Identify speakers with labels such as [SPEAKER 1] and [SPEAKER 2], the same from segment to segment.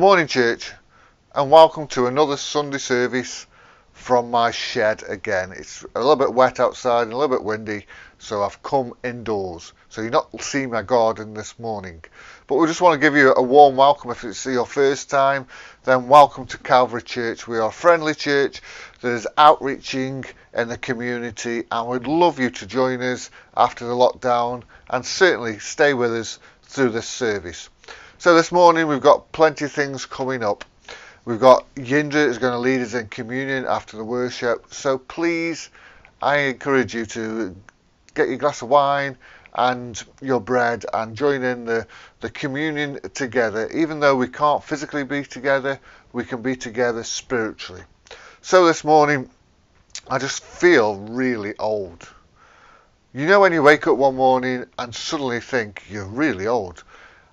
[SPEAKER 1] Good morning, church, and welcome to another Sunday service from my shed again. It's a little bit wet outside and a little bit windy, so I've come indoors. So you're not seeing my garden this morning. But we just want to give you a warm welcome. If it's your first time, then welcome to Calvary Church. We are a friendly church that is outreaching in the community, and we'd love you to join us after the lockdown and certainly stay with us through this service. So this morning we've got plenty of things coming up. We've got Jindra is going to lead us in communion after the worship. So please, I encourage you to get your glass of wine and your bread and join in the, the communion together. Even though we can't physically be together, we can be together spiritually. So this morning, I just feel really old. You know when you wake up one morning and suddenly think you're really old?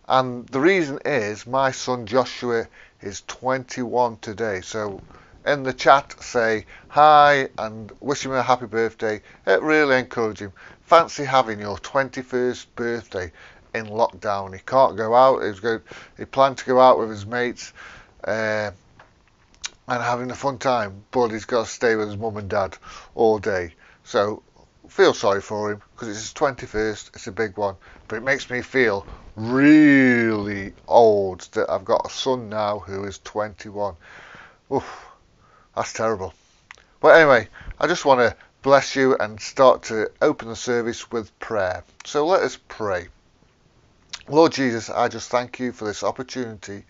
[SPEAKER 1] And the reason is my son Joshua is 21 today. So in the chat say hi and wish him a happy birthday. It really encourages him. Fancy having your 21st birthday in lockdown. He can't go out. He's going, he planned to go out with his mates uh, and having a fun time, but he's got to stay with his mum and dad all day. So feel sorry for him because it's his 21st. It's a big one, but it makes me feel really old that I've got a son now who is 21. Oof, that's terrible. But anyway, I just want to bless you and start to open the service with prayer. So let us pray. Lord Jesus, I just thank you for this opportunity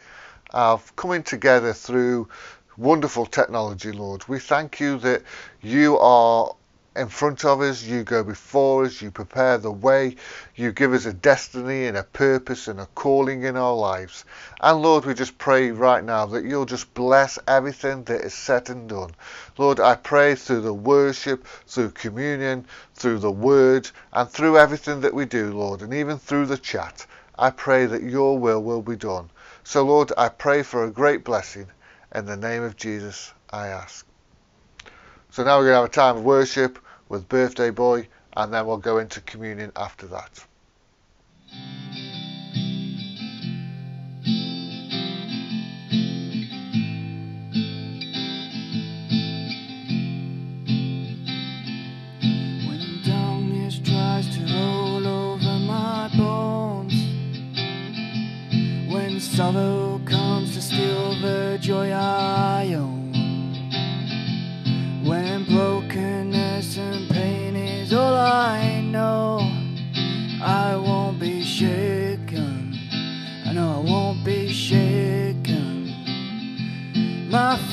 [SPEAKER 1] of coming together through wonderful technology, Lord. We thank you that you are in front of us, you go before us, you prepare the way, you give us a destiny and a purpose and a calling in our lives. And Lord, we just pray right now that you'll just bless everything that is said and done. Lord, I pray through the worship, through communion, through the word, and through everything that we do, Lord, and even through the chat. I pray that your will will be done. So, Lord, I pray for a great blessing. In the name of Jesus, I ask. So now we're going to have a time of worship with Birthday Boy, and then we'll go into communion after that.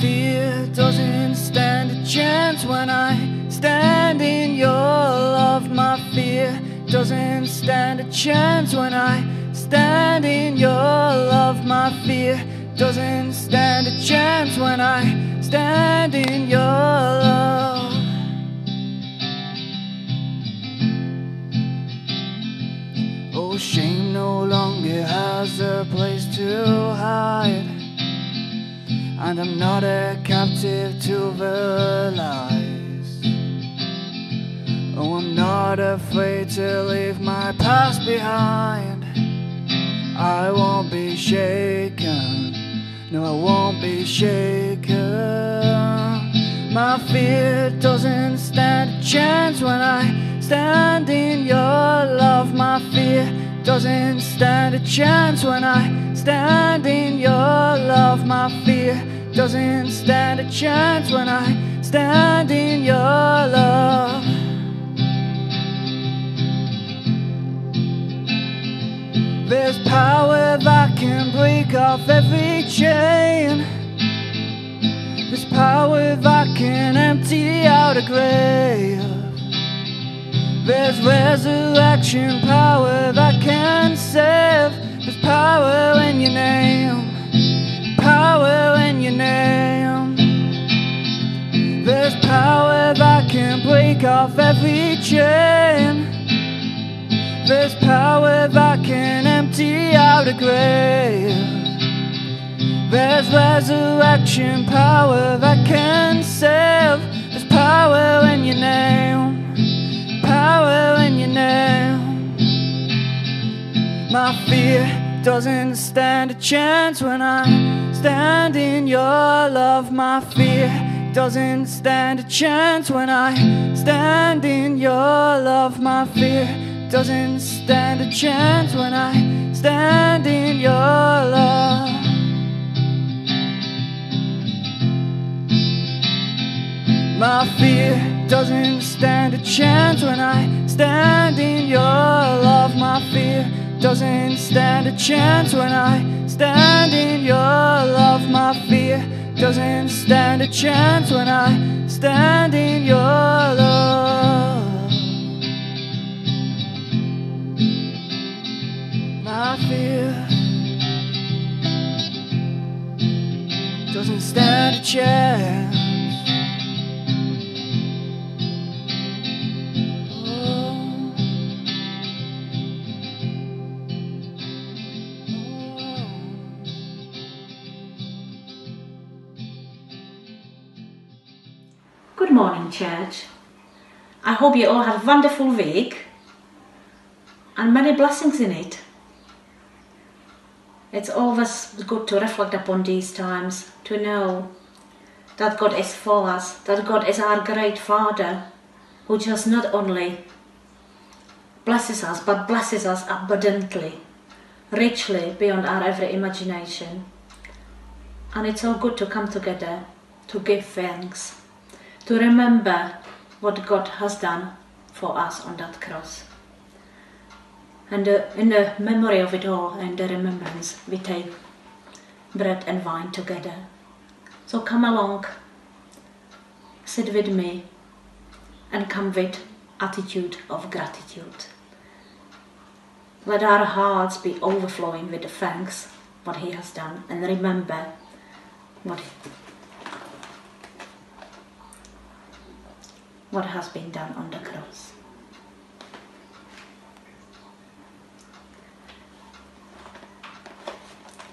[SPEAKER 2] Fear doesn't stand a chance when I stand in your love. My fear doesn't stand a chance when I stand in your love. My fear doesn't stand a chance when I stand in your love. Oh, shame no longer has a place to hide. And I'm not a captive to the lies. Oh, I'm not afraid to leave my past behind. I won't be shaken. No, I won't be shaken. My fear doesn't stand a chance when I stand in your love. My fear doesn't stand a chance when I stand in your love. My fear doesn't stand a chance when I stand in your love. There's power that can break off every chain. There's power that can empty out a grave. There's resurrection power that can save. There's power in your name. Power in your name. There's power that can break off every chain. There's power that can empty out a grave. There's resurrection power that can save. There's power in your name. Power in your name. My fear doesn't stand a chance when I stand in your love. My fear doesn't stand a chance when I stand in your love. My fear doesn't stand a chance when I stand in your love. My fear doesn't stand a chance when I stand in your love. My fear doesn't stand a chance when I stand in your love. My fear doesn't stand a chance when I stand in your love. My fear doesn't stand a chance.
[SPEAKER 3] Morning, church. I hope you all had a wonderful week and many blessings in it. It's always good to reflect upon these times, to know that God is for us, that God is our great Father, who just not only blesses us, but blesses us abundantly, richly beyond our every imagination. And it's all good to come together to give thanks to remember what God has done for us on that cross. And uh, in the memory of it all and the remembrance, we take bread and wine together. So come along, sit with me, and come with attitude of gratitude. Let our hearts be overflowing with the thanks what He has done, and remember what what has been done on the cross.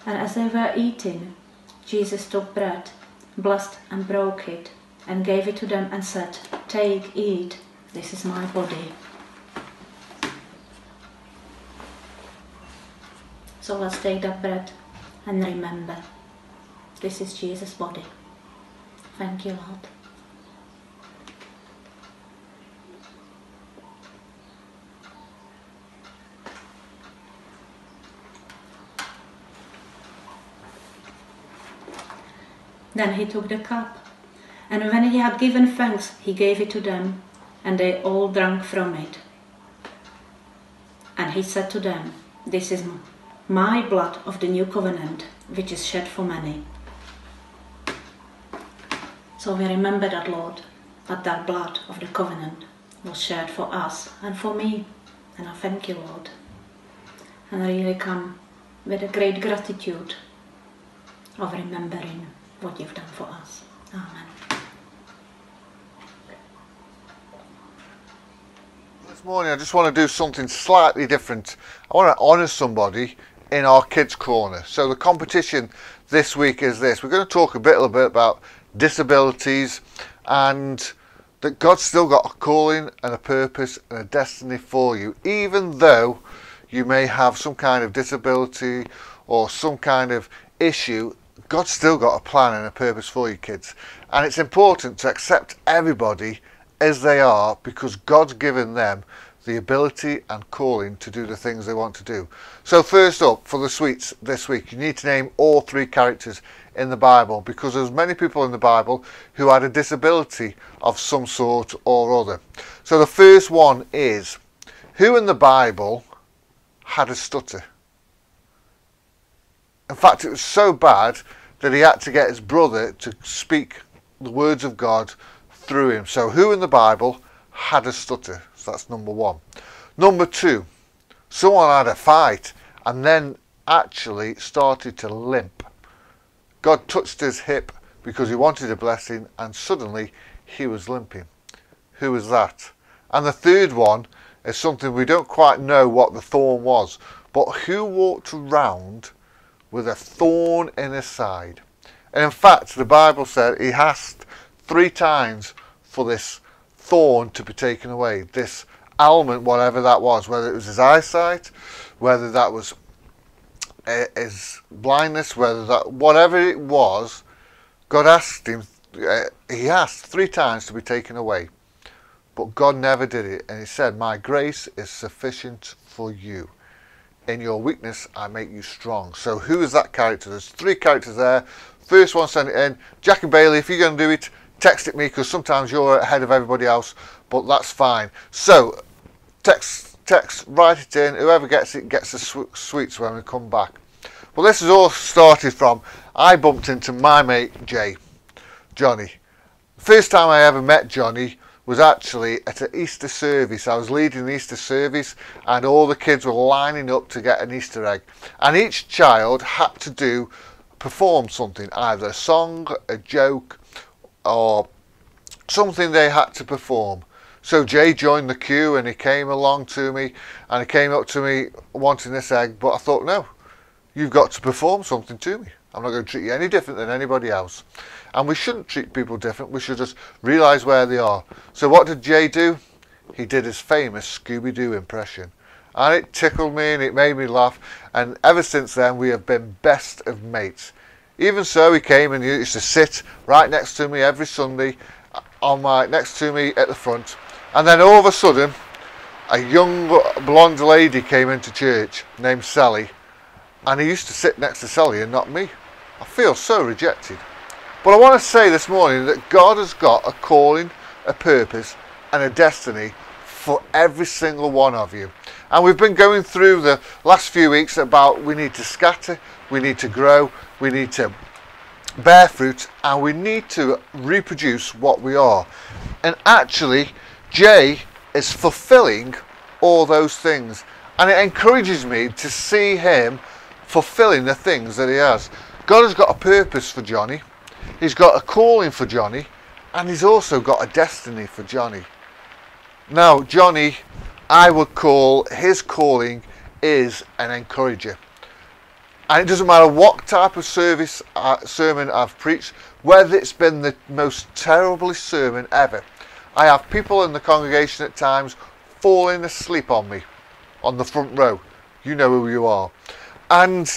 [SPEAKER 3] And as they were eating, Jesus took bread, blessed and broke it, and gave it to them and said, Take, eat, this is my body. So let's take that bread and remember, this is Jesus' body. Thank you, Lord. Then he took the cup, and when he had given thanks, he gave it to them, and they all drank from it. And he said to them, This is my blood of the new covenant, which is shed for many. So we remember that, Lord, that that blood of the covenant was shed for us and for me. And I thank you, Lord. And I really come with a great gratitude of remembering what you've done for us. Amen.
[SPEAKER 1] This morning I just want to do something slightly different. I want to honour somebody in our kids corner. So the competition this week is this. We're going to talk a bit, a little bit about disabilities and that God's still got a calling and a purpose and a destiny for you, even though you may have some kind of disability or some kind of issue God's still got a plan and a purpose for you kids. And it's important to accept everybody as they are because God's given them the ability and calling to do the things they want to do. So first up, for the sweets this week, you need to name all three characters in the Bible because there's many people in the Bible who had a disability of some sort or other. So the first one is, who in the Bible had a stutter? In fact, it was so bad that he had to get his brother to speak the words of God through him. So, who in the Bible had a stutter? So, that's number one. Number two, someone had a fight and then actually started to limp. God touched his hip because he wanted a blessing, and suddenly he was limping. Who was that? And the third one is something we don't quite know what the thorn was, but who walked around with a thorn in his side. And in fact, the Bible said he asked three times for this thorn to be taken away, this ailment, whatever that was, whether it was his eyesight, whether that was uh, his blindness, whether that whatever it was, God asked him. Uh, he asked three times to be taken away, but God never did it, and He said, "My grace is sufficient for you. In your weakness, I make you strong." So, who is that character? There's three characters there. First one sent it in. Jackie Bailey, if you're going to do it, text it me because sometimes you're ahead of everybody else, but that's fine. So, text text, write it in. Whoever gets it gets the sw- sweets when we come back. Well, this has all started from I bumped into my mate Jay, Johnny. First time I ever met Johnny was actually at an Easter service. I was leading the Easter service, and all the kids were lining up to get an Easter egg, and each child had to do perform something, either a song, a joke, or something they had to perform. So Jay joined the queue and he came along to me and he came up to me wanting this egg, but I thought, no, you've got to perform something to me. I'm not going to treat you any different than anybody else. And we shouldn't treat people different, we should just realise where they are. So what did Jay do? He did his famous Scooby Doo impression. And it tickled me and it made me laugh. And ever since then, we have been best of mates. Even so, he came and he used to sit right next to me every Sunday, uh, on my next to me at the front, and then all of a sudden, a young blonde lady came into church named Sally, and he used to sit next to Sally and not me. I feel so rejected. But I want to say this morning that God has got a calling, a purpose, and a destiny for every single one of you. And we've been going through the last few weeks about we need to scatter, we need to grow, we need to bear fruit, and we need to reproduce what we are. And actually, Jay is fulfilling all those things. And it encourages me to see him fulfilling the things that he has. God has got a purpose for Johnny, he's got a calling for Johnny, and he's also got a destiny for Johnny. Now, Johnny, I would call his calling is an encourager. And it doesn't matter what type of service uh, sermon I've preached, whether it's been the most terrible sermon ever, I have people in the congregation at times falling asleep on me on the front row. You know who you are. And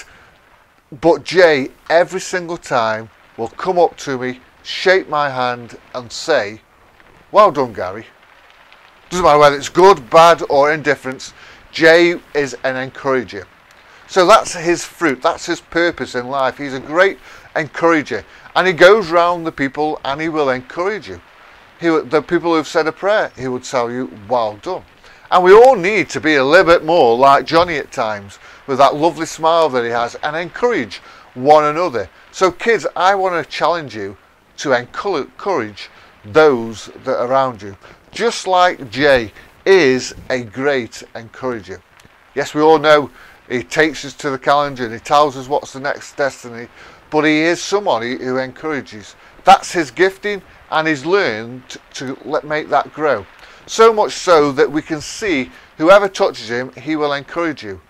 [SPEAKER 1] but Jay every single time will come up to me, shake my hand and say, "Well done, Gary." Doesn't matter whether it's good, bad or indifference. Jay is an encourager. So that's his fruit, that's his purpose in life. He's a great encourager. And he goes round the people and he will encourage you he, the people who've said a prayer, he would tell you, well done. And we all need to be a little bit more like Johnny at times, with that lovely smile that he has, and encourage one another. So, kids, I want to challenge you to encourage those that are around you. Just like Jay is a great encourager. Yes, we all know he takes us to the calendar and he tells us what's the next destiny, but he is somebody who encourages. That's his gifting, and he's learned to let, make that grow. So much so that we can see whoever touches him, he will encourage you.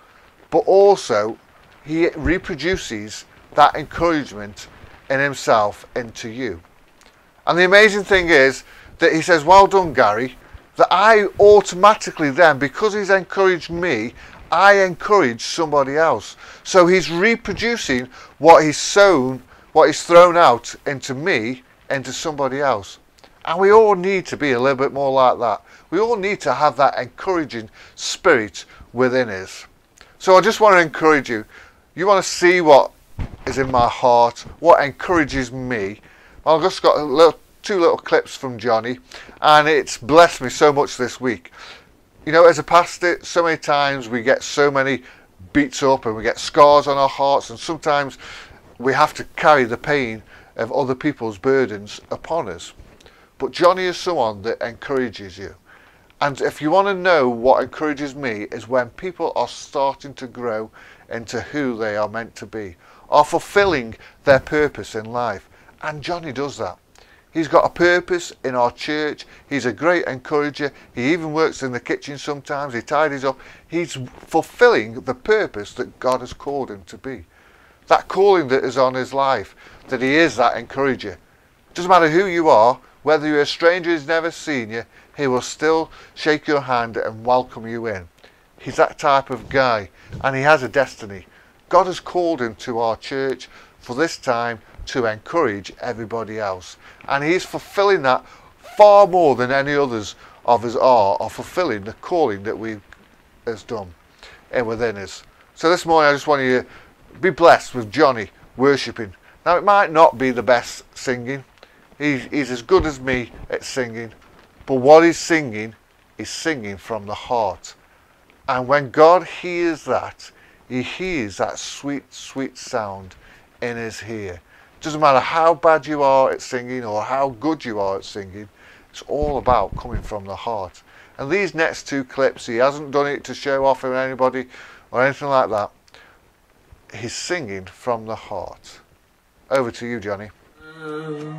[SPEAKER 1] But also, he reproduces that encouragement in himself into you. And the amazing thing is that he says, Well done, Gary, that I automatically then, because he's encouraged me, I encourage somebody else. So he's reproducing what he's sown, what he's thrown out into me into somebody else. And we all need to be a little bit more like that. We all need to have that encouraging spirit within us. So I just want to encourage you. You want to see what is in my heart, what encourages me. I've just got little, two little clips from Johnny, and it's blessed me so much this week. You know, as a pastor, so many times we get so many beats up and we get scars on our hearts, and sometimes we have to carry the pain of other people's burdens upon us. But Johnny is someone that encourages you. And if you want to know what encourages me is when people are starting to grow into who they are meant to be, are fulfilling their purpose in life. And Johnny does that. He's got a purpose in our church. He's a great encourager. He even works in the kitchen sometimes. He tidies up. He's fulfilling the purpose that God has called him to be. That calling that is on his life that he is that encourager. Doesn't matter who you are, whether you're a stranger who's never seen you, he will still shake your hand and welcome you in. He's that type of guy, and he has a destiny. God has called him to our church for this time to encourage everybody else. And he's fulfilling that far more than any others of us are, of fulfilling the calling that we has done and within us. So this morning I just want you to be blessed with Johnny worshipping. Now it might not be the best singing. He's, he's as good as me at singing. But what he's singing is singing from the heart. And when God hears that, he hears that sweet, sweet sound in his ear. Doesn't matter how bad you are at singing or how good you are at singing, it's all about coming from the heart. And these next two clips, he hasn't done it to show off to anybody or anything like that. He's singing from the heart. Over to you, Johnny.
[SPEAKER 4] Um,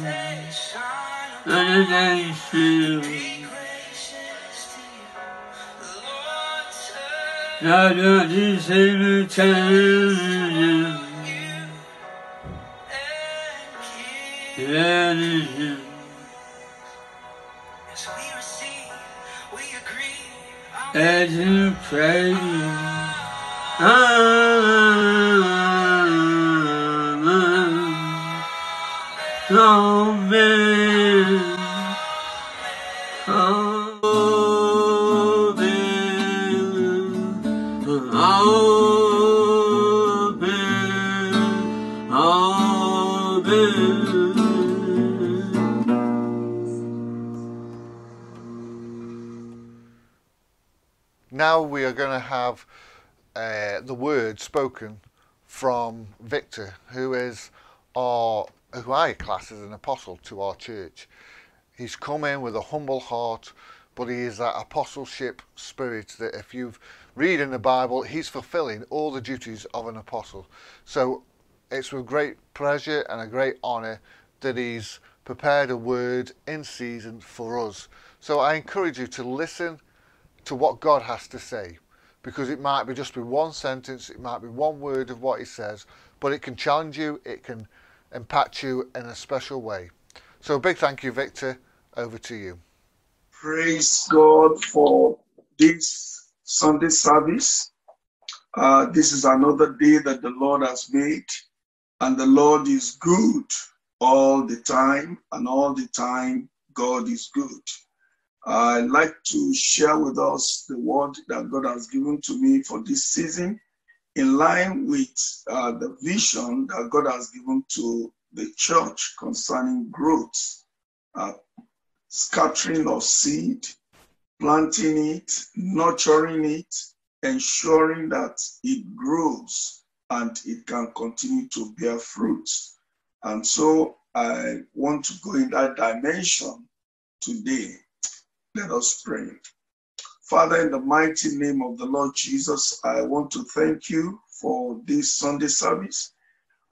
[SPEAKER 4] Now don't you say the time That is you. As you pray, Amen.
[SPEAKER 1] Now we are going to have uh, the word spoken from Victor, who is our, who I class as an apostle to our church. He's come in with a humble heart, but he is that apostleship spirit that if you've read in the Bible, he's fulfilling all the duties of an apostle. So it's with great pleasure and a great honour that he's prepared a word in season for us. So I encourage you to listen to what God has to say because it might be just be one sentence, it might be one word of what he says, but it can challenge you, it can impact you in a special way. So a big thank you, Victor. Over to you.
[SPEAKER 5] Praise God for this Sunday service. Uh, this is another day that the Lord has made, and the Lord is good all the time, and all the time, God is good. I'd like to share with us the word that God has given to me for this season in line with uh, the vision that God has given to the church concerning growth, uh, scattering of seed, planting it, nurturing it, ensuring that it grows and it can continue to bear fruits. And so I want to go in that dimension today. Let us pray. Father, in the mighty name of the Lord Jesus, I want to thank you for this Sunday service.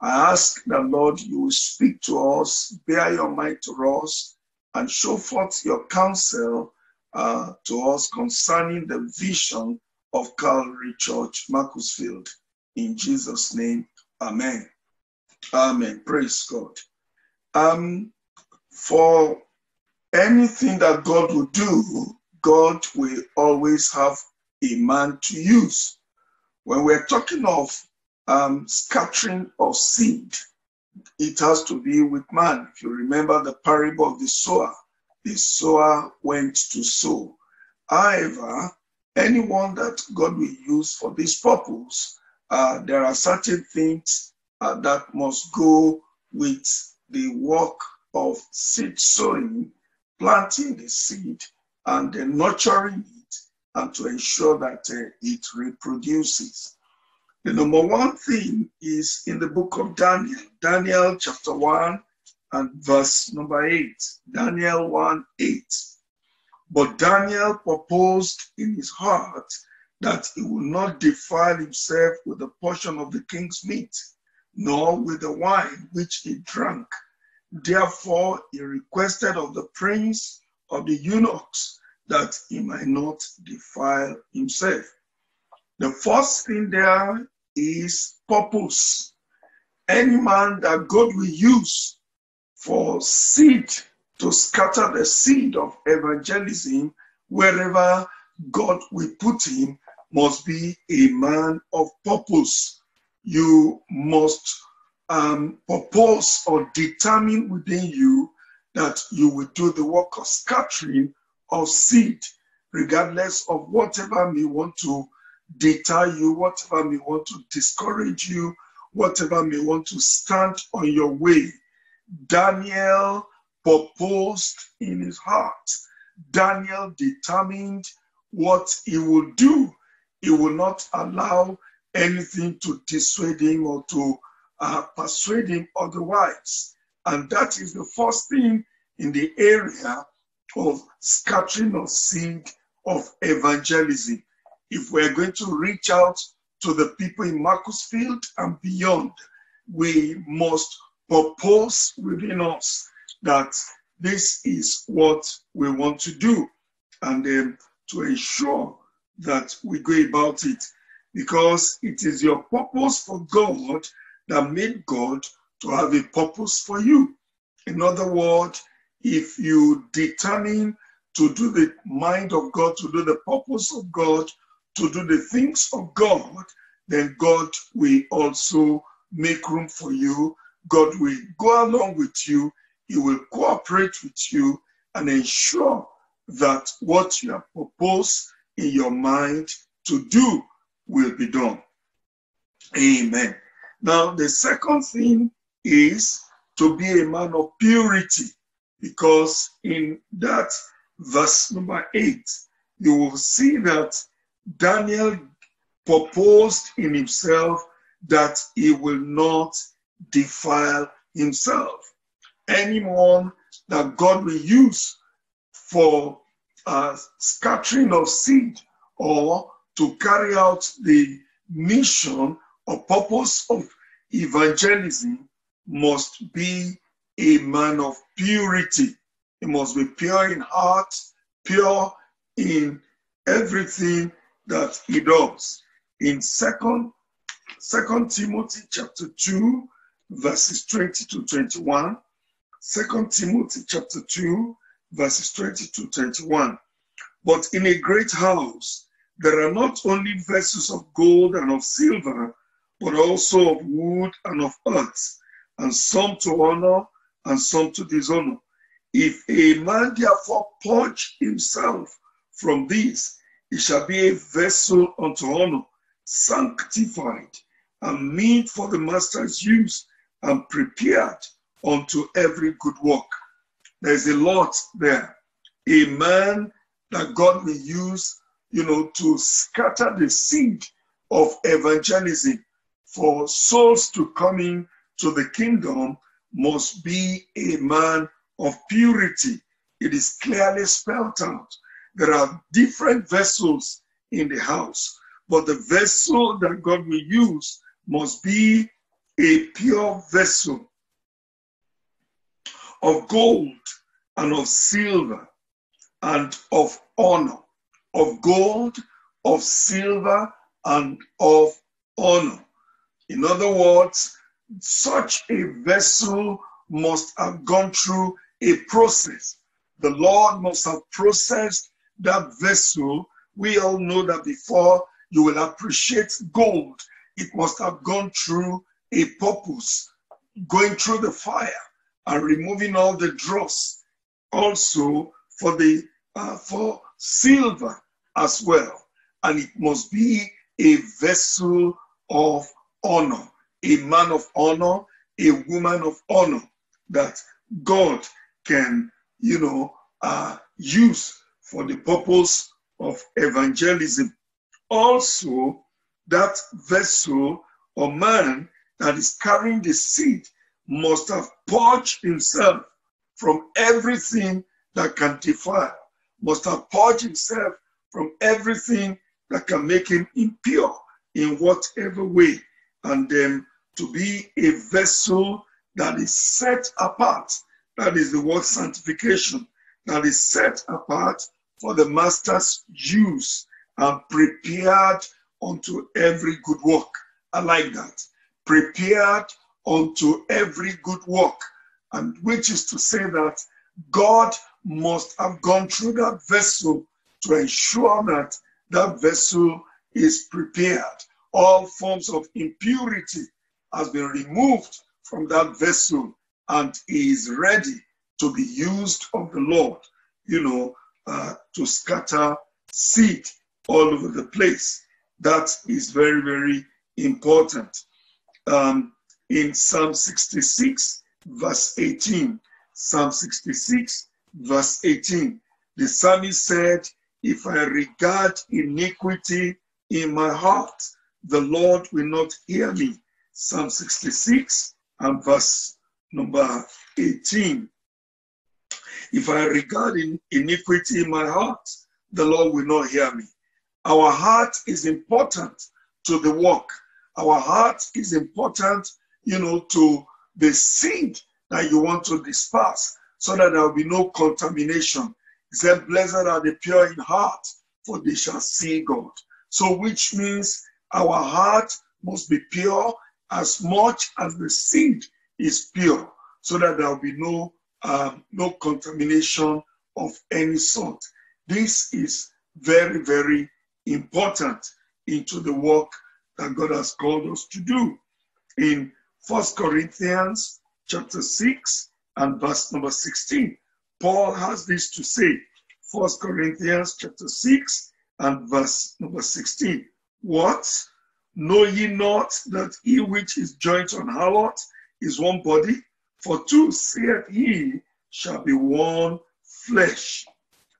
[SPEAKER 5] I ask that, Lord, you will speak to us, bear your mind to us, and show forth your counsel uh, to us concerning the vision of Calvary Church, Macclesfield. In Jesus' name, amen. Amen. Praise God. Um, for anything that God will do, God will always have a man to use. When we're talking of um, scattering of seed, it has to be with man. If you remember the parable of the sower, the sower went to sow. However, anyone that God will use for this purpose, uh, there are certain things uh, that must go with the work of seed sowing, planting the seed, and then nurturing it, and to ensure that uh, it reproduces. The number one thing is in the book of Daniel, Daniel chapter 1 and verse number 8. Daniel 1 8. But Daniel proposed in his heart that he would not defile himself with a portion of the king's meat, nor with the wine which he drank. Therefore, he requested of the prince of the eunuchs that he might not defile himself. The first thing there is purpose. Any man that God will use for seed to scatter the seed of evangelism wherever God will put him must be a man of purpose. You must um, propose or determine within you that you will do the work of scattering of seed, regardless of whatever may want to deter you, whatever may want to discourage you, whatever may want to stand on your way. Daniel proposed in his heart. Daniel determined what he will do. He will not allow anything to dissuade him or to uh, persuade him otherwise. And that is the first thing in the area of scattering of seed of evangelism. If we're going to reach out to the people in Macclesfield and beyond, we must propose within us that this is what we want to do and um, to ensure that we go about it because it is your purpose for God that made God to have a purpose for you. In other words, if you determine to do the mind of God, to do the purpose of God, to do the things of God, then God will also make room for you. God will go along with you. He will cooperate with you and ensure that what you have proposed in your mind to do will be done. Amen. Now, the second thing is to be a man of purity, because in that verse number eight, you will see that Daniel proposed in himself that he will not defile himself. Anyone that God will use for uh, scattering of seed or to carry out the mission or purpose of evangelism must be a man of purity. He must be pure in heart, pure in everything that he does. In second, second Timothy chapter 2, verses 20 to 21. Second Timothy chapter 2, verses 20 to 21. But in a great house, there are not only vessels of gold and of silver, but also of wood and of earth, and some to honor and some to dishonor. If a man therefore purge himself from these, he shall be a vessel unto honor, sanctified, and meet for the master's use, and prepared unto every good work. There's a lot there. A man that God will use, you know, to scatter the seed of evangelism for souls to come in to the kingdom must be a man of purity. It is clearly spelled out. There are different vessels in the house, but the vessel that God will use must be a pure vessel of gold and of silver and of honor, of gold, of silver, and of honor. In other words, such a vessel must have gone through a process. The Lord must have processed that vessel. We all know that before you will appreciate gold, it must have gone through a purpose, going through the fire and removing all the dross. Also for the uh, for silver as well, and it must be a vessel of honor, a man of honor, a woman of honor that God can, you know, uh, use for the purpose of evangelism. Also, that vessel or man that is carrying the seed must have purged himself from everything that can defile, must have purged himself from everything that can make him impure in whatever way, and then to be a vessel that is set apart. That is the word sanctification, that is set apart for the master's use and prepared unto every good work. I like that. Prepared unto every good work. And which is to say that God must have gone through that vessel to ensure that that vessel is prepared. All forms of impurity has been removed from that vessel and is ready to be used of the Lord, you know, uh, to scatter seed all over the place. That is very, very important. Um, in Psalm 66, verse 18, Psalm 66, verse 18, the psalmist said, If I regard iniquity in my heart, the Lord will not hear me. Psalm 66 and verse number 18. If I regard iniquity in my heart, the Lord will not hear me. Our heart is important to the work. Our heart is important, you know, to the seed that you want to disperse so that there will be no contamination. He said, Blessed are the pure in heart, for they shall see God. So, which means our heart must be pure as much as the seed is pure, so that there will be no um, no contamination of any sort. This is very, very important into the work that God has called us to do. In First Corinthians chapter 6 and verse number 16, Paul has this to say. First Corinthians chapter 6 and verse number 16. What? Know ye not that he which is joined on harlot is one body? For two saith he shall be one flesh.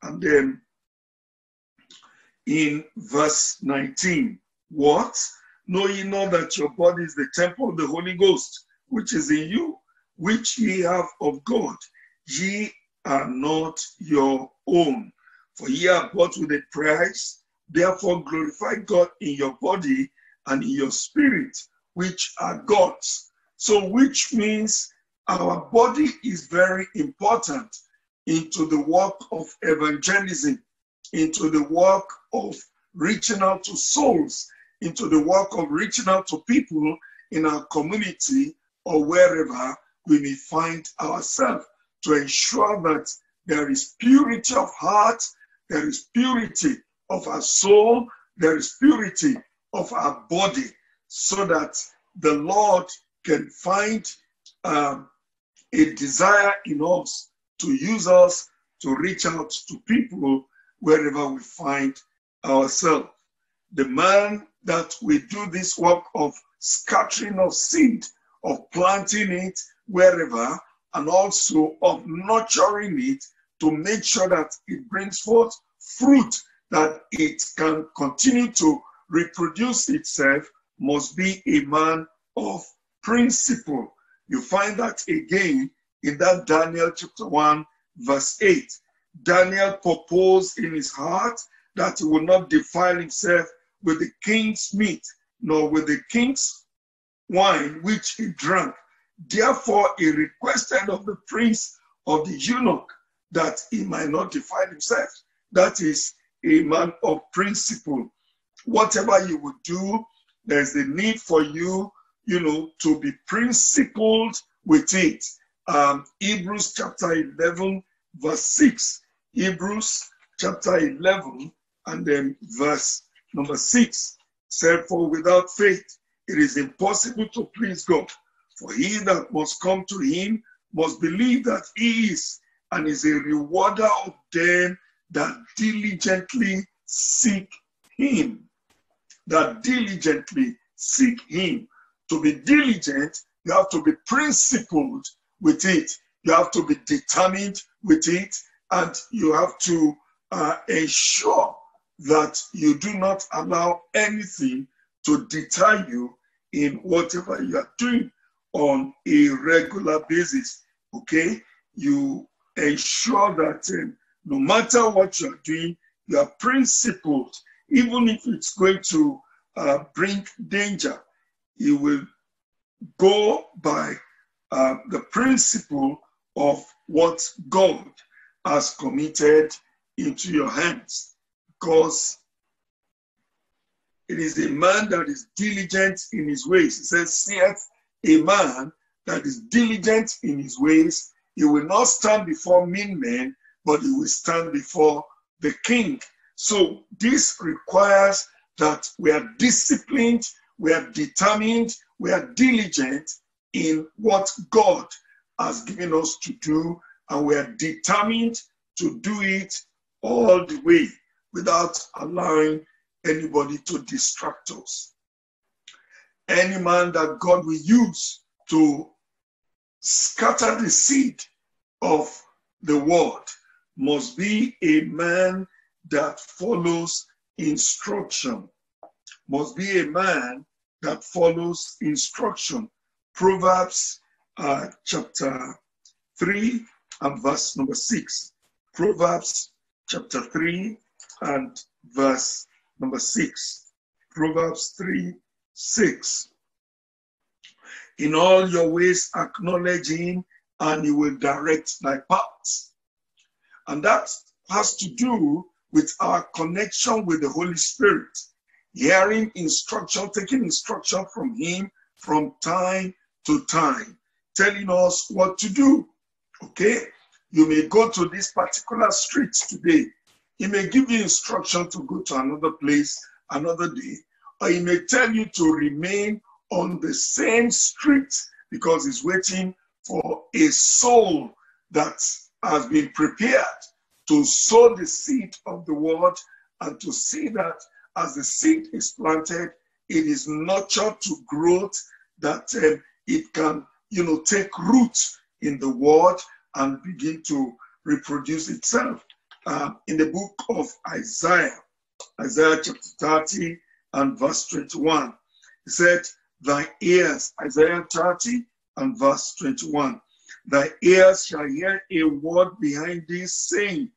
[SPEAKER 5] And then in verse 19, what? Know ye not that your body is the temple of the Holy Ghost, which is in you, which ye have of God? Ye are not your own, for ye are bought with a price. Therefore glorify God in your body and in your spirit, which are God's. So, which means our body is very important into the work of evangelism, into the work of reaching out to souls, into the work of reaching out to people in our community or wherever we may find ourselves to ensure that there is purity of heart, there is purity of our soul, there is purity of our body, so that the Lord can find um, a desire in us to use us to reach out to people wherever we find ourselves. The man that we do this work of scattering of seed, of planting it wherever, and also of nurturing it to make sure that it brings forth fruit, that it can continue to reproduce itself, must be a man of principle. You find that again in that Daniel chapter 1, verse 8. Daniel proposed in his heart that he would not defile himself with the king's meat, nor with the king's wine, which he drank. Therefore, he requested of the prince of the eunuch that he might not defile himself. That is a man of principle. Whatever you would do, there's the need for you, you know, to be principled with it. Um, Hebrews chapter 11, verse 6. Hebrews chapter 11 and then verse number 6 said, For without faith it is impossible to please God. For he that must come to him must believe that he is and is a rewarder of them that diligently seek him. That diligently seek him. To be diligent, you have to be principled with it. You have to be determined with it, and you have to uh, ensure that you do not allow anything to deter you in whatever you are doing on a regular basis. Okay, you ensure that uh, no matter what you're doing, you are principled even if it's going to uh, bring danger, You will go by uh, the principle of what God has committed into your hands. Because it is a man that is diligent in his ways. He says, seeth a man that is diligent in his ways, he will not stand before mean men, but he will stand before the king. So this requires that we are disciplined, we are determined, we are diligent in what God has given us to do, and we are determined to do it all the way without allowing anybody to distract us. Any man that God will use to scatter the seed of the word must be a man that follows instruction, must be a man that follows instruction. Proverbs uh, chapter 3 and verse number 6. Proverbs chapter 3 and verse number 6. Proverbs 3 6. In all your ways, acknowledge him, and he will direct thy paths. And that has to do with our connection with the Holy Spirit, hearing instruction, taking instruction from him from time to time, telling us what to do. Okay? You may go to this particular street today. He may give you instruction to go to another place another day, or he may tell you to remain on the same street because he's waiting for a soul that has been prepared to sow the seed of the word and to see that as the seed is planted, it is nurtured to growth that um, it can, you know, take root in the word and begin to reproduce itself. Uh, in the book of Isaiah, Isaiah chapter 30 and verse 21, he said, Thy ears, Isaiah 30 and verse 21, thy ears shall hear a word behind thee saying,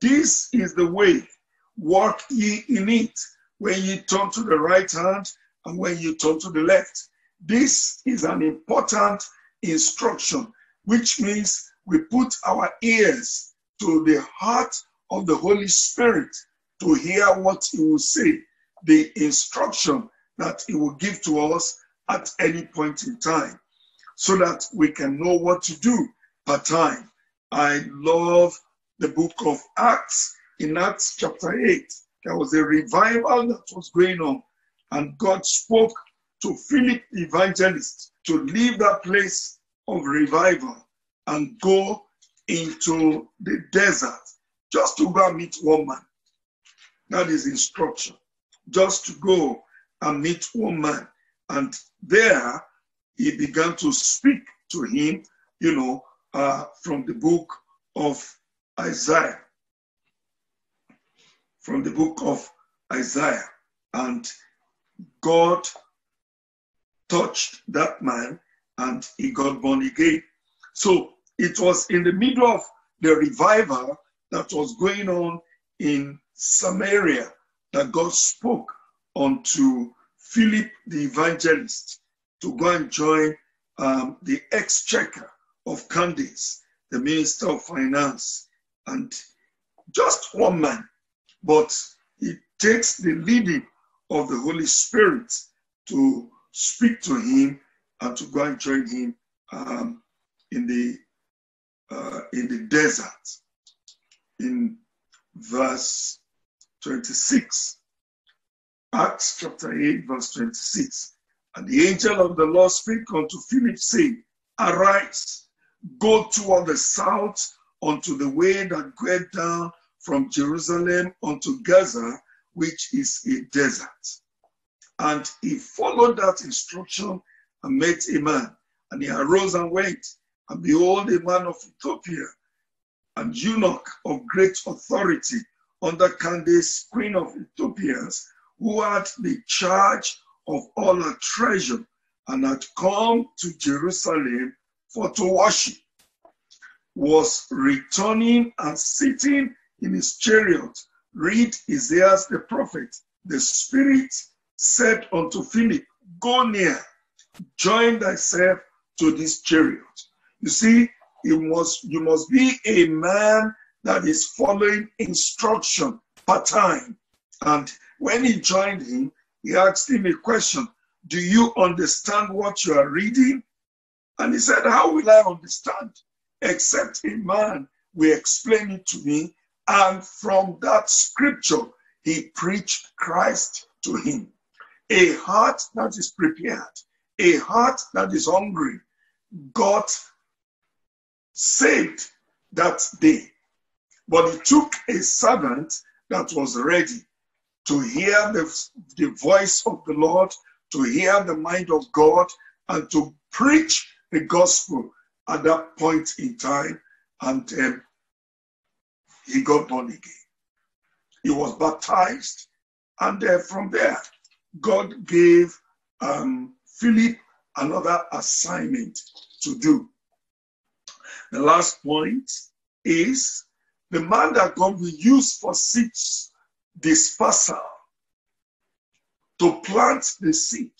[SPEAKER 5] This is the way, walk ye in it, when ye turn to the right hand and when you turn to the left. This is an important instruction, which means we put our ears to the heart of the Holy Spirit to hear what He will say, the instruction that He will give to us at any point in time, so that we can know what to do per time. I love the book of Acts. In Acts chapter 8, there was a revival that was going on, and God spoke to Philip the evangelist to leave that place of revival and go into the desert just to go meet one man. That is instruction. Just to go and meet one man. And there he began to speak to him, you know, uh, from the book of Isaiah. From the book of Isaiah. And God touched that man and he got born again. So it was in the middle of the revival that was going on in Samaria that God spoke unto Philip the evangelist to go and join um, the exchequer of Candace, the minister of finance, and just one man, but it takes the leading of the Holy Spirit to speak to him and to go and join him um, in the uh, in the desert. In verse 26 acts chapter 8 verse 26 and the angel of the lord spake unto philip saying arise go toward the south unto the way that goeth down from jerusalem unto gaza which is a desert and he followed that instruction and met a man. And he arose and went. And behold, a man of Ethiopia, and eunuch of great authority under Candace, queen of Ethiopians, who had the charge of all her treasure and had come to Jerusalem for to worship, was returning and sitting in his chariot, read Isaiah the prophet the Spirit said unto Philip, Go near, join thyself to this chariot. You see, you must, you must be a man that is following instruction per time. And when he joined him, he asked him a question Do you understand what you are reading? And he said, How will I understand? Except a man will explain it to me. And from that scripture, he preached Christ to him. A heart that is prepared, a heart that is hungry, got saved that day. But it took a servant that was ready to hear the, the voice of the Lord, to hear the mind of God, and to preach the gospel at that point in time. And um, he got born again. He was baptized. And uh, from there, God gave um, Philip another assignment to do. The last point is the man that God will use for seeds dispersal to plant the seed,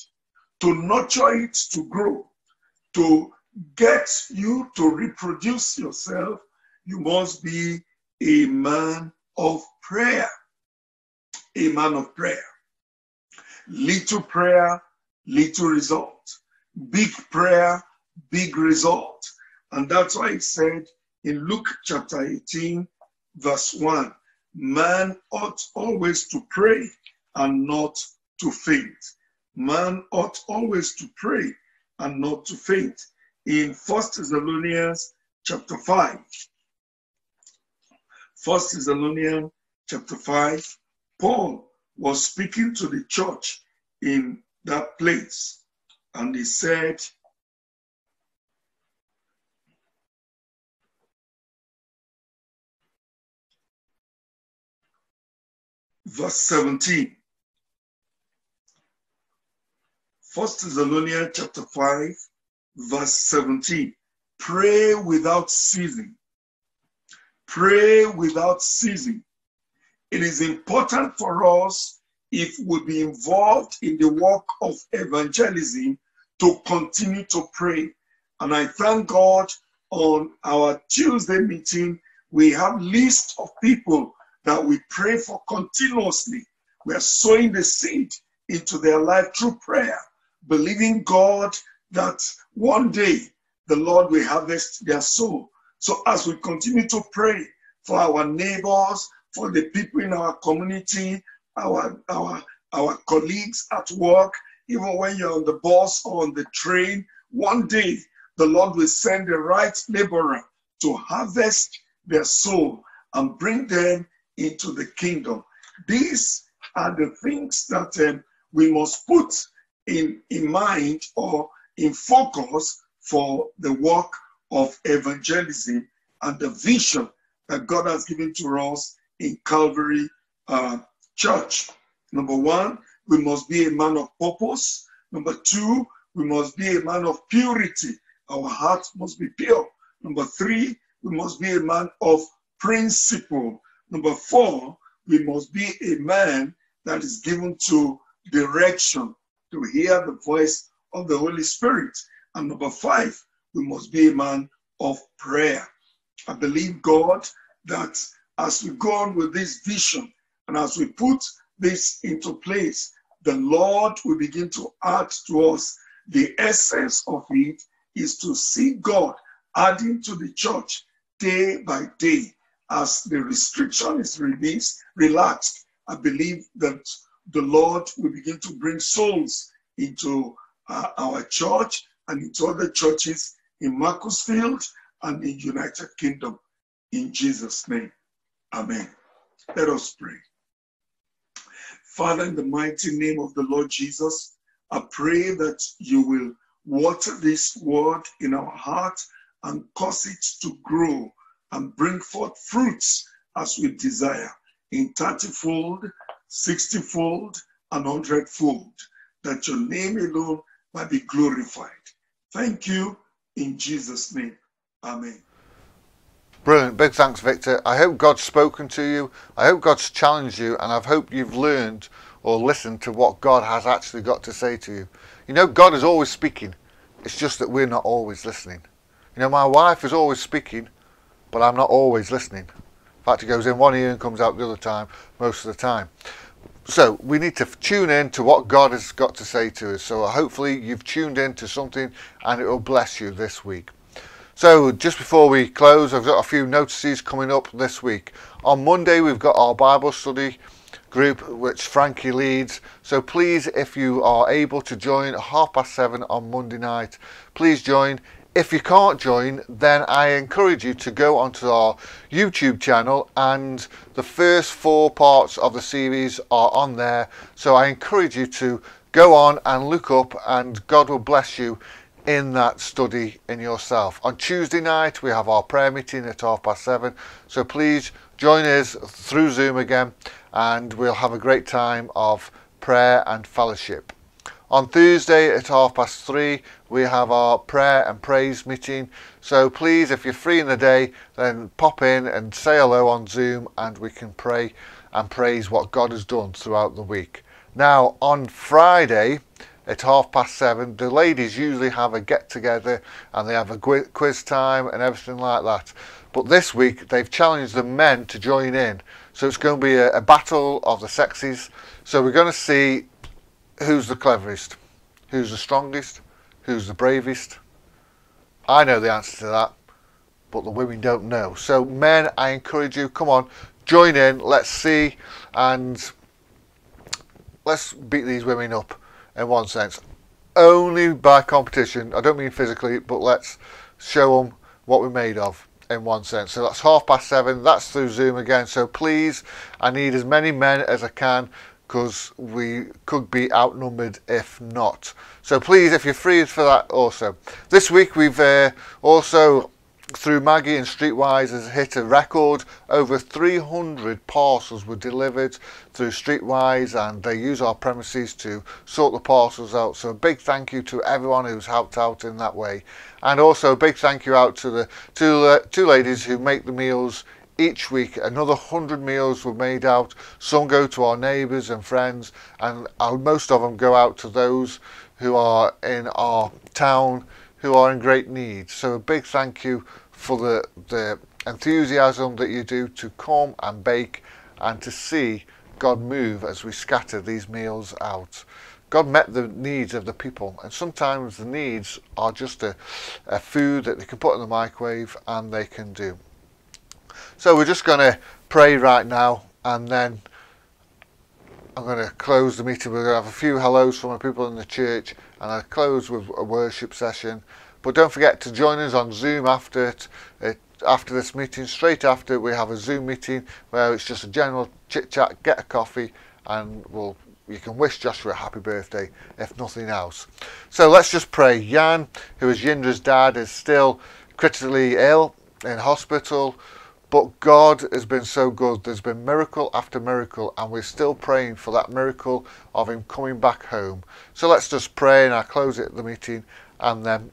[SPEAKER 5] to nurture it to grow, to get you to reproduce yourself, you must be a man of prayer. A man of prayer. Little prayer, little result. Big prayer, big result. And that's why it said in Luke chapter 18, verse 1 man ought always to pray and not to faint. Man ought always to pray and not to faint. In First Thessalonians chapter 5, First Thessalonians chapter 5, Paul was speaking to the church in that place, and he said, verse 17. First Thessalonians chapter 5, verse 17. Pray without ceasing. Pray without ceasing. It is important for us if we be involved in the work of evangelism to continue to pray. And I thank God on our Tuesday meeting, we have list of people that we pray for continuously. We are sowing the seed into their life through prayer, believing God that one day the Lord will harvest their soul. So as we continue to pray for our neighbors, for the people in our community, our, our, our colleagues at work, even when you're on the bus or on the train, one day the Lord will send the right laborer to harvest their soul and bring them into the kingdom. These are the things that um, we must put in, in mind or in focus for the work of evangelism and the vision that God has given to us in Calvary uh, Church. Number one, we must be a man of purpose. Number two, we must be a man of purity. Our heart must be pure. Number three, we must be a man of principle. Number four, we must be a man that is given to direction, to hear the voice of the Holy Spirit. And number five, we must be a man of prayer. I believe God that as we go on with this vision and as we put this into place, the Lord will begin to add to us. The essence of it is to see God adding to the church day by day as the restriction is released, relaxed, I believe that the Lord will begin to bring souls into uh, our church and into other churches in Macclesfield and in United Kingdom. In Jesus' name, Amen. Let us pray. Father, in the mighty name of the Lord Jesus, I pray that you will water this word in our heart and cause it to grow and bring forth fruits as we desire in 30 fold, 60 fold, and 100 fold, that your name alone might be glorified. Thank you in Jesus' name. Amen.
[SPEAKER 1] Brilliant. Big thanks, Victor. I hope God's spoken to you. I hope God's challenged you, and I hope you've learned or listened to what God has actually got to say to you. You know, God is always speaking. It's just that we're not always listening. You know, my wife is always speaking, but I'm not always listening. In fact, it goes in one ear and comes out the other time, most of the time. So we need to tune in to what God has got to say to us. So hopefully you've tuned in to something and it will bless you this week. So just before we close, I've got a few notices coming up this week. On Monday we've got our Bible study group which Frankie leads. So please, if you are able to join at half past seven on Monday night, please join. If you can't join, then I encourage you to go onto our YouTube channel and the first four parts of the series are on there. So I encourage you to go on and look up and God will bless you in that study in yourself. On Tuesday night, we have our prayer meeting at half past seven. So please join us through Zoom again and we'll have a great time of prayer and fellowship. On Thursday at half past three, we have our prayer and praise meeting. So please, if you're free in the day, then pop in and say hello on Zoom and we can pray and praise what God has done throughout the week. Now, on Friday at half past seven, the ladies usually have a get together and they have a quiz time and everything like that. But this week, they've challenged the men to join in. So it's going to be a, a battle of the sexes. So we're going to see who's the cleverest, who's the strongest, who's the bravest. I know the answer to that, but the women don't know. So, men, I encourage you, come on, join in, let's see, and let's beat these women up in one sense. Only by competition, I don't mean physically, but let's show them what we're made of in one sense. So that's half past seven, that's through Zoom again. So please, I need as many men as I can because we could be outnumbered if not. So please, if you're free for that also. This week we've uh, also, through Maggie and Streetwise, has hit a record. Over 300 parcels were delivered through Streetwise and they use our premises to sort the parcels out. So a big thank you to everyone who's helped out in that way. And also a big thank you out to the two, uh, two ladies who make the meals each week another 100 meals were made out some go to our neighbours and friends and uh, most of them go out to those who are in our town who are in great need so a big thank you for the the enthusiasm that you do to come and bake and to see God move as we scatter these meals out. God met the needs of the people, and sometimes the needs are just a, a food that they can put in the microwave and they can do. So we're just going to pray right now and then I'm going to close the meeting. We're going to have a few hellos from the people in the church and I'll close with a worship session. But don't forget to join us on Zoom after it, it after this meeting. Straight after we have a Zoom meeting where it's just a general chit chat, get a coffee, and we'll you can wish Joshua a happy birthday if nothing else. So let's just pray. Jan, who is Jindra's dad, is still critically ill in hospital. But God has been so good. There's been miracle after miracle, and we're still praying for that miracle of Him coming back home. So let's just pray, and I'll close it the meeting, and then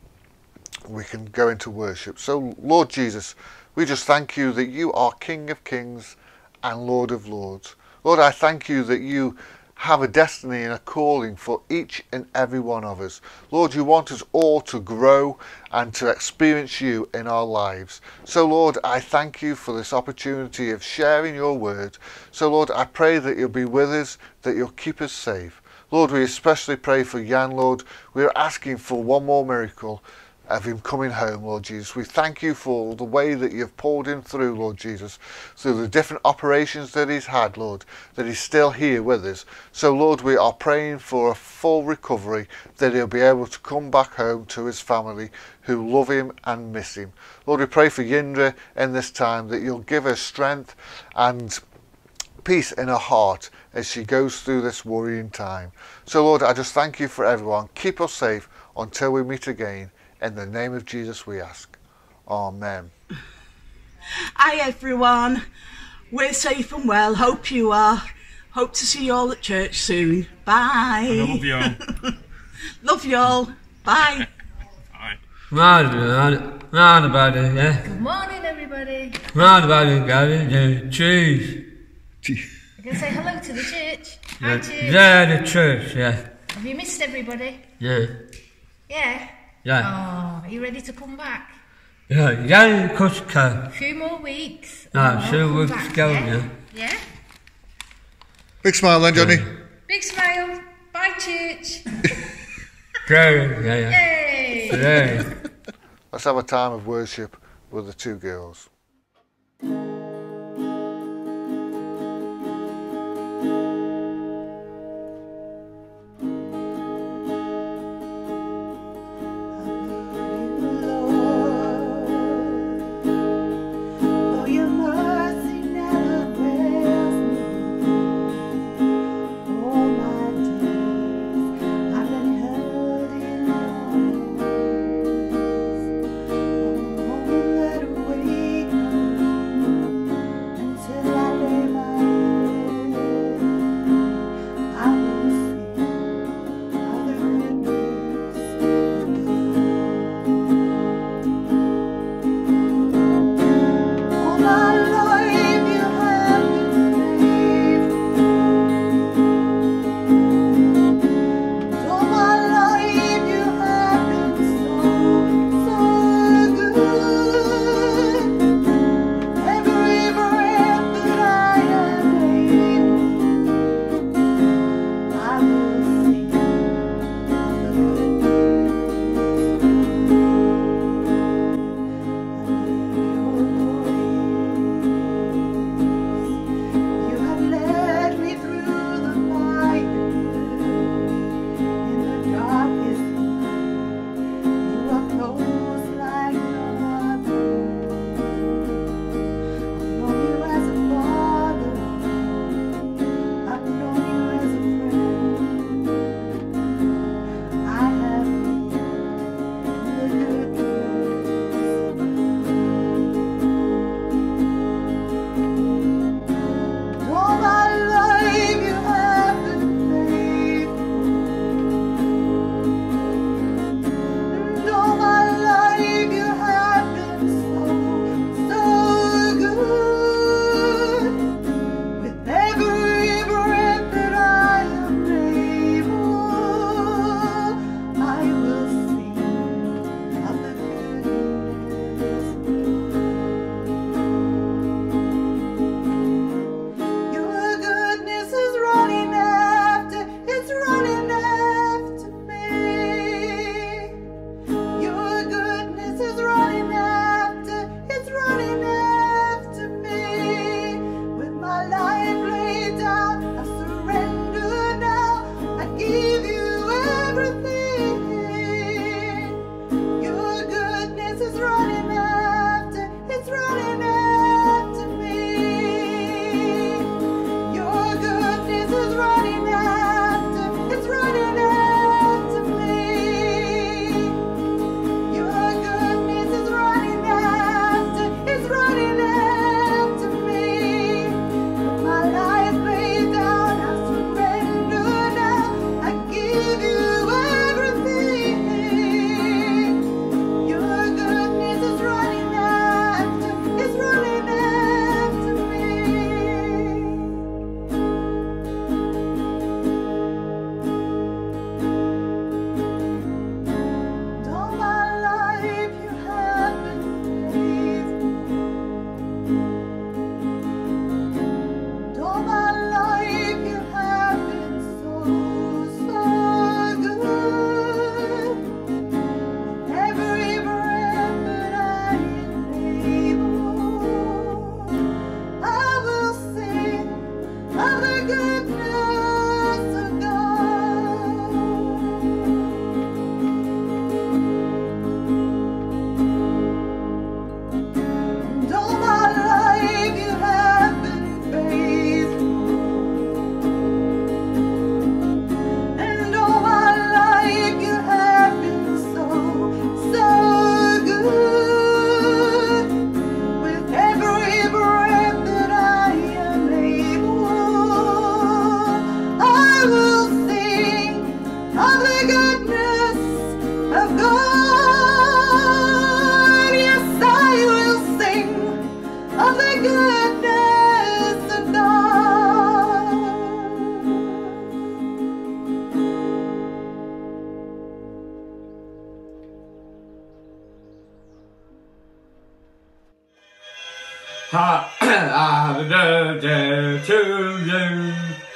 [SPEAKER 1] we can go into worship. So, Lord Jesus, we just thank you that you are King of kings and Lord of lords. Lord, I thank you that you have a destiny and a calling for each and every one of us. Lord, you want us all to grow and to experience you in our lives. So, Lord, I thank you for this opportunity of sharing your word. So, Lord, I pray that you'll be with us, that you'll keep us safe. Lord, we especially pray for Jan, Lord. We are asking for one more miracle of him coming home, Lord Jesus. We thank you for the way that you've pulled him through, Lord Jesus, through the different operations that he's had, Lord, that he's still here with us. So, Lord, we are praying for a full recovery, that he'll be able to come back home to his family who love him and miss him. Lord, we pray for Jindra in this time that you'll give her strength and peace in her heart as she goes through this worrying time. So, Lord, I just thank you for everyone. Keep us safe until we meet again. In the name of Jesus we ask. Amen.
[SPEAKER 6] Hi everyone. We're safe and well. Hope you are. Hope to see you all at church soon. Bye.
[SPEAKER 4] I love you all.
[SPEAKER 6] love you all. Bye.
[SPEAKER 4] Bye.
[SPEAKER 7] Round, round, round about it, yeah.
[SPEAKER 8] Good morning, everybody.
[SPEAKER 7] Round about it, Gary, the trees.
[SPEAKER 8] You can say hello to the church.
[SPEAKER 4] Yeah,
[SPEAKER 8] Toots.
[SPEAKER 4] yeah, the church, yeah.
[SPEAKER 8] Have you missed everybody?
[SPEAKER 4] Yeah.
[SPEAKER 8] Yeah.
[SPEAKER 4] Yeah.
[SPEAKER 8] Oh, are you ready to come back?
[SPEAKER 4] Yeah, yeah, of course, can.
[SPEAKER 8] A few more weeks.
[SPEAKER 4] No,
[SPEAKER 8] and I'll
[SPEAKER 4] few weeks
[SPEAKER 8] back,
[SPEAKER 4] go,
[SPEAKER 8] yeah?
[SPEAKER 4] yeah.
[SPEAKER 8] Yeah.
[SPEAKER 9] Big smile then, Johnny.
[SPEAKER 8] Big smile. Bye, church.
[SPEAKER 4] Yeah, yeah, yeah.
[SPEAKER 8] Yay.
[SPEAKER 4] Yeah.
[SPEAKER 9] Let's have a time of worship with the two girls.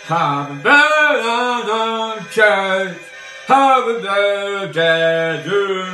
[SPEAKER 4] Happy birthday, church. Happy birthday to.